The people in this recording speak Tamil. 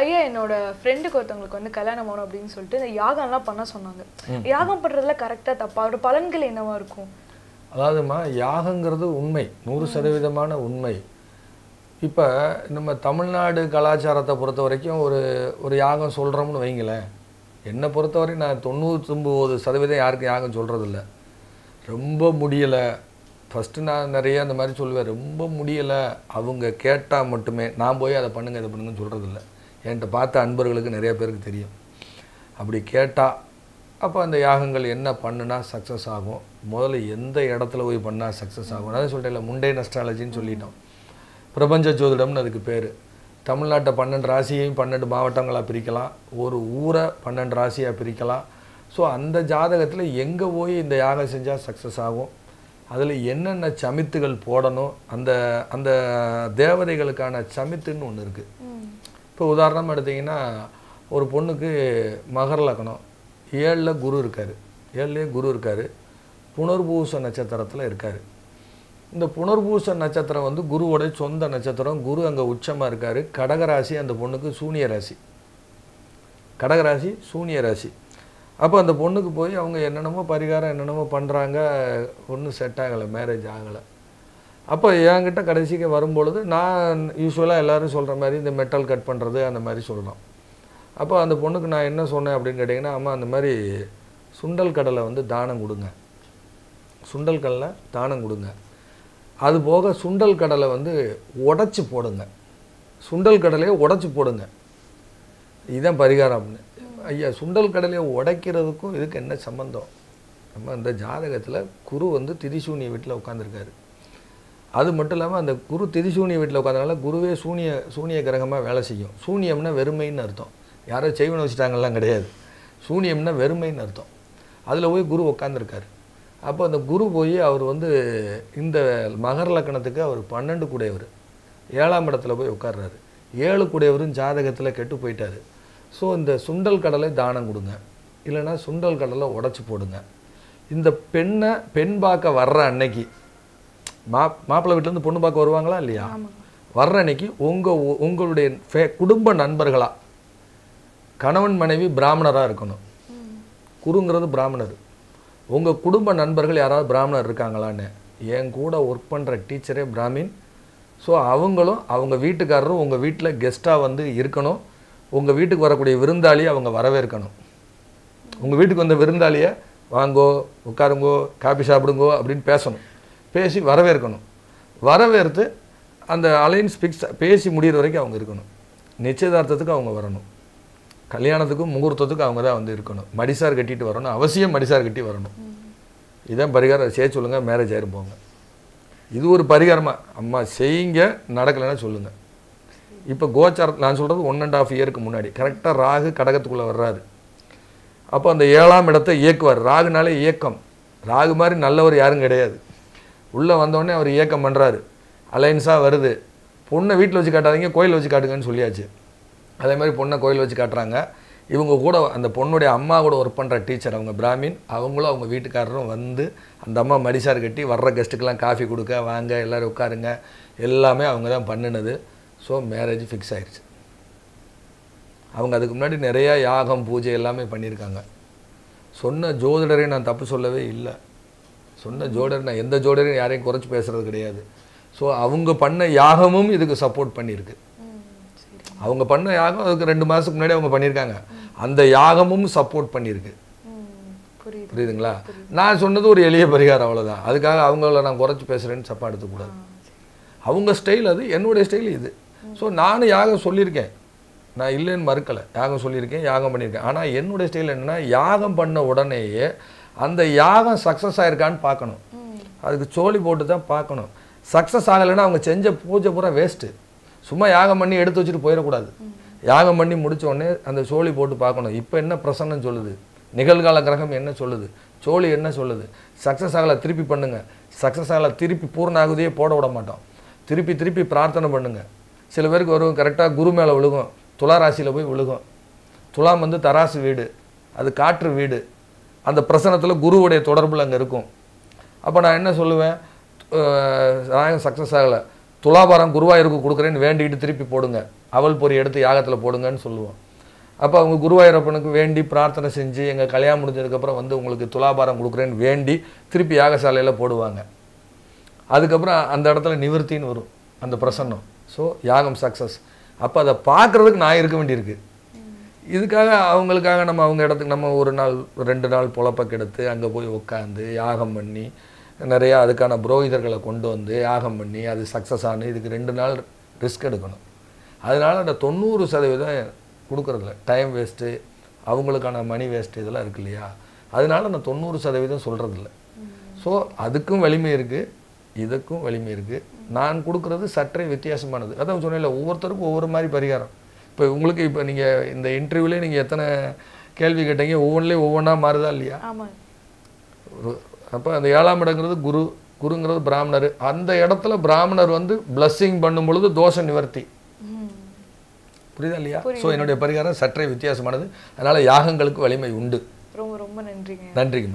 ஐயா என்னோட ஃப்ரெண்டுக்கு ஒருத்தவங்களுக்கு வந்து கல்யாணம் ஆகணும் அப்படின்னு சொல்லிட்டு இந்த யாகம்லாம் பண்ண சொன்னாங்க. யாகம் பண்றதுல கரெக்டா தப்பா? அதோட பலன்கள் என்னவா இருக்கும்? அதாவதுமா யாகங்கிறது உண்மை. நூறு சதவீதமான உண்மை. இப்போ நம்ம தமிழ்நாடு கலாச்சாரத்தை பொறுத்த வரைக்கும் ஒரு ஒரு யாகம் சொல்கிறோம்னு வைங்களேன். என்னை பொறுத்தவரை நான் தொண்ணூத்தொம்பது சதவீதம் யாருக்கும் யாகம் சொல்கிறதில்ல ரொம்ப முடியலை. ஃபஸ்ட்டு நான் நிறைய அந்த மாதிரி சொல்லுவேன். ரொம்ப முடியலை. அவங்க கேட்டால் மட்டுமே. நான் போய் அதை பண்ணுங்க இதை பண்ணுங்கன்னு சொல்கிறதில்ல என்கிட்ட பார்த்த அன்பர்களுக்கு நிறைய பேருக்கு தெரியும். அப்படி கேட்டால் அப்போ அந்த யாகங்கள் என்ன பண்ணுனா சக்ஸஸ் ஆகும். முதல்ல எந்த இடத்துல போய் பண்ணால் சக்ஸஸ் ஆகும்? அதான் சொல்லிட்டேன் முண்டே நஸ்ட்ராலஜின்னு சொல்லிட்டோம். பிரபஞ்ச ஜோதிடம்னு அதுக்கு பேர். தமிழ்நாட்டை பன்னெண்டு ராசியையும் பன்னெண்டு மாவட்டங்களாக பிரிக்கலாம். ஒரு ஊரை பன்னெண்டு ராசியாக பிரிக்கலாம். ஸோ அந்த ஜாதகத்தில் எங்கே போய் இந்த யாகம் செஞ்சால் சக்ஸஸ் ஆகும்? அதில் என்னென்ன சமித்துகள் போடணும்? அந்த அந்த தேவதைகளுக்கான சமித்துன்னு ஒன்று இருக்குது இப்போ உதாரணமாக எடுத்தீங்கன்னா ஒரு பொண்ணுக்கு மகர லக்னம். ஏழில் குரு இருக்கார். ஏழுலேயே குரு இருக்கார். புனர்பூச நட்சத்திரத்தில் இருக்கார். இந்த புனர்பூச நட்சத்திரம் வந்து குருவோடைய சொந்த நட்சத்திரம். குரு அங்கே உச்சமாக இருக்கார். கடகராசி அந்த பொண்ணுக்கு சூனிய ராசி. கடகராசி சூனிய ராசி. அப்போ அந்த பொண்ணுக்கு போய் அவங்க என்னென்னமோ பரிகாரம் என்னென்னமோ பண்ணுறாங்க ஒன்றும் செட் ஆகலை. மேரேஜ் ஆகலை. அப்போ என்கிட்ட கடைசிக்கு வரும்பொழுது நான் யூஸ்வலாக எல்லாரும் சொல்கிற மாதிரி இந்த மெட்டல் கட் பண்ணுறது அந்த மாதிரி சொல்லலாம். அப்போ அந்த பொண்ணுக்கு நான் என்ன சொன்னேன் அப்படின்னு கேட்டிங்கன்னா அம்மா அந்த மாதிரி சுண்டல் கடலை வந்து தானம் கொடுங்க. சுண்டல் கடலை தானம் கொடுங்க. அது போக சுண்டல் கடலை வந்து உடச்சி போடுங்க. சுண்டல் கடலையை உடச்சி போடுங்க. இதுதான் பரிகாரம் அப்படின்னு. ஐயா சுண்டல் கடலையை உடைக்கிறதுக்கும் இதுக்கு என்ன சம்பந்தம்? நம்ம அந்த ஜாதகத்தில் குரு வந்து திரிசூனி வீட்டில் உட்காந்துருக்காரு அது மட்டும் இல்லாமல் அந்த குரு திரிசூனிய வீட்டில் உட்காந்தனால குருவே சூனிய சூனிய கிரகமாக வேலை செய்யும். சூனியம்னா வெறுமைன்னு அர்த்தம். யாரோ செய்வன வச்சுட்டாங்கலாம் கிடையாது. சூனியம்னா வெறுமைன்னு அர்த்தம். அதில் போய் குரு உட்காந்துருக்காரு அப்போ அந்த குரு போய் அவர் வந்து இந்த மகர லக்கணத்துக்கு அவர் பன்னெண்டு கூடையவர். ஏழாம் இடத்துல போய் உட்கார்றாரு ஏழு கூடையவரும் ஜாதகத்தில் கெட்டு போயிட்டாரு. ஸோ இந்த சுண்டல் கடலை தானம் கொடுங்க. இல்லைன்னா சுண்டல் கடலை உடச்சி போடுங்க. இந்த பெண்ணை பெண் பார்க்க வர்ற அன்னைக்கு மா மாப்பிள்ளை வீட்டிலேருந்து பொண்ணு பார்க்க வருவாங்களா இல்லையா? வர்ற அன்னைக்கு உங்கள் உங்களுடைய ஃபே- குடும்ப நண்பர்களா? கணவன் மனைவி பிராமணராக இருக்கணும். குருங்கிறது பிராமணர். உங்கள் குடும்ப நண்பர்கள் யாராவது பிராமணர் இருக்காங்களான்னு? என் கூட ஒர்க் பண்ணுற டீச்சரே பிராமின். ஸோ அவங்களும் அவங்க வீட்டுக்காரரும் உங்கள் வீட்டில் கெஸ்ட்டாக வந்து இருக்கணும். உங்கள் வீட்டுக்கு வரக்கூடிய விருந்தாளியை அவங்க வரவேற்கணும். உங்கள் வீட்டுக்கு வந்த விருந்தாளியை வாங்கோ உட்காருங்கோ காபி சாப்பிடுங்கோ அப்படின்னு பேசணும். பேசி வரவேற்கணும். வரவேற்று அந்த அலைன்ஸ் ஃபிக்ஸ் பேசி முடியிற வரைக்கும் அவங்க இருக்கணும். நிச்சயதார்த்தத்துக்கு அவங்க வரணும். கல்யாணத்துக்கும் முகூர்த்தத்துக்கும் அவங்க தான் வந்து இருக்கணும். மடிசார் கட்டிட்டு வரணும். அவசியம் மடிசார் கட்டி வரணும். இதான் பரிகாரம். செய்ய சொல்லுங்கள் மேரேஜ் ஆயிரும் போங்க. இது ஒரு பரிகாரமா? அம்மா செய்யுங்க நடக்கலைன்னா சொல்லுங்க. இப்போ கோச்சார நான் சொல்கிறது ஒன் அண்ட் ஆஃப் இயருக்கு முன்னாடி. கரெக்டாக ராகு கடகத்துக்குள்ளே வர்றாரு. அப்போ அந்த ஏழாம் இடத்தை இயக்குவார். ராகுனாலே இயக்கம். ராகு மாதிரி நல்லவர் யாரும் கிடையாது. உள்ளே வந்தோடனே அவர் இயக்கம் பண்ணுறாரு. அலைன்ஸாக வருது. பொண்ணை வீட்டில் வச்சு காட்டாதீங்க கோயில் வச்சு காட்டுங்கன்னு சொல்லியாச்சு. அதே மாதிரி பொண்ணை கோயில் வச்சு காட்டுறாங்க. இவங்க கூட அந்த பொண்ணுடைய அம்மா கூட ஒர்க் பண்ணுற டீச்சர் அவங்க பிராமின் அவங்களும் அவங்க வீட்டுக்காரரும் வந்து அந்த அம்மா மடிசார் கட்டி வர்ற கெஸ்ட்டுக்கெலாம் காஃபி கொடுக்க வாங்க எல்லோரும் உட்காருங்க. எல்லாமே அவங்க தான் பண்ணினது. ஸோ மேரேஜ் ஃபிக்ஸ் ஆயிடுச்சு அவங்க அதுக்கு முன்னாடி நிறையா யாகம் பூஜை எல்லாமே பண்ணியிருக்காங்க. சொன்ன ஜோதிடரை நான் தப்பு சொல்லவே இல்லை. சொன்ன ஜோடர் நான் எந்த ஜோடரையும் யாரையும் குறைச்சி பேசுறது கிடையாது. ஸோ அவங்க பண்ண யாகமும் இதுக்கு சப்போர்ட் பண்ணியிருக்கு. அவங்க பண்ண யாகம் அதுக்கு ரெண்டு மாதத்துக்கு முன்னாடி அவங்க பண்ணியிருக்காங்க. அந்த யாகமும் சப்போர்ட் பண்ணியிருக்கு. புரியுதுங்களா? நான் சொன்னது ஒரு எளிய பரிகாரம் அவ்வளோதான் அதுக்காக அவங்கள நான் குறைச்சி பேசுகிறேன்னு சப்பா எடுத்துக்கூடாது. அவங்க ஸ்டைல் அது என்னுடைய ஸ்டைல் இது. ஸோ நானும் யாகம் சொல்லியிருக்கேன். நான் இல்லைன்னு மறுக்கலை. யாகம் சொல்லியிருக்கேன் யாகம் பண்ணியிருக்கேன். ஆனால் என்னுடைய ஸ்டைல் என்னென்னா யாகம் பண்ண உடனேயே அந்த யாகம் சக்ஸஸ் ஆயிருக்கான்னு பார்க்கணும். அதுக்கு சோழி போட்டு தான் பார்க்கணும். சக்ஸஸ் ஆகலைன்னா அவங்க செஞ்ச பூஜை பூரா வேஸ்ட்டு சும்மா யாகம் பண்ணி எடுத்து வச்சுட்டு போயிடக்கூடாது. யாகம் பண்ணி முடித்த உடனே அந்த சோழி போட்டு பார்க்கணும். இப்போ என்ன பிரசன்னம் சொல்லுது? நிகழ்கால கிரகம் என்ன சொல்லுது? சோழி என்ன சொல்லுது? சக்ஸஸ் ஆகலை திருப்பி பண்ணுங்கள் சக்ஸஸ் ஆகலை திருப்பி பூர்ண ஆகுதியே போட விட மாட்டோம். திருப்பி திருப்பி பிரார்த்தனை பண்ணுங்கள் சில பேருக்கு வரும் கரெக்டாக குரு மேலே விழுகும். துளா ராசியில் போய் விழுகும். துலாம் வந்து தராசு வீடு. அது காற்று வீடு. அந்த பிரசனத்தில் குருவுடைய தொடர்பில் அங்கே இருக்கும். அப்போ நான் என்ன சொல்லுவேன்? நாயகம் சக்ஸஸ் ஆகலை. துலாபாரம் குருவாயூருக்கு கொடுக்குறேன்னு வேண்டிட்டு திருப்பி போடுங்க. அவல் பொறி எடுத்து யாகத்தில் போடுங்கன்னு சொல்லுவோம். அப்போ அவங்க குருவாயூரப்பனுக்கு வேண்டி பிரார்த்தனை செஞ்சு எங்கள் கல்யாணம் முடிஞ்சதுக்கப்புறம் வந்து உங்களுக்கு துலாபாரம் கொடுக்குறேன்னு வேண்டி திருப்பி யாகசாலையில் போடுவாங்க. அதுக்கப்புறம் அந்த இடத்துல நிவர்த்தின்னு வரும். அந்த பிரசன்னம். ஸோ யாகம் சக்ஸஸ் அப்போ அதை பார்க்குறதுக்கு நான் இருக்க வேண்டியிருக்கு. இதுக்காக அவங்களுக்காக நம்ம அவங்க இடத்துக்கு நம்ம ஒரு நாள் ரெண்டு நாள் பொழப்ப கெடுத்து அங்கே போய் உட்காந்து யாகம் பண்ணி நிறையா அதுக்கான புரோகிதர்களை கொண்டு வந்து யாகம் பண்ணி அது சக்ஸஸ் ஆனு இதுக்கு ரெண்டு நாள் ரிஸ்க் எடுக்கணும். அதனால அந்த தொண்ணூறு சதவீதம் கொடுக்குறதில்ல. டைம் வேஸ்ட்டு அவங்களுக்கான மணி வேஸ்ட்டு இதெல்லாம் இருக்கு இல்லையா? அதனால அந்த தொண்ணூறு சதவீதம் சொல்கிறதில்ல ஸோ அதுக்கும் வலிமை இருக்குது இதுக்கும் வலிமை இருக்குது நான் கொடுக்குறது சற்றே வித்தியாசமானது. அதான் சொன்னேன்ல ஒவ்வொருத்தருக்கும் ஒவ்வொரு மாதிரி பரிகாரம். இப்போ உங்களுக்கு இப்போ நீங்கள் இந்த இன்டர்வியூலேயே நீங்கள் எத்தனை கேள்வி கேட்டீங்க? ஒவ்வொன்றிலையும் ஒவ்வொன்றா மாறுதா இல்லையா? அப்போ அந்த ஏழாம் இடங்கிறது குரு குருங்கிறது பிராமணர். அந்த இடத்துல பிராமணர் வந்து பிளஸ்ஸிங் பண்ணும் பொழுது தோஷ நிவர்த்தி. புரியுதா இல்லையா? ஸோ என்னுடைய பரிகாரம் சற்றே வித்தியாசமானது. அதனால் யாகங்களுக்கு வலிமை உண்டு. ரொம்ப ரொம்ப நன்றிங்க. நன்றிங்கம்மா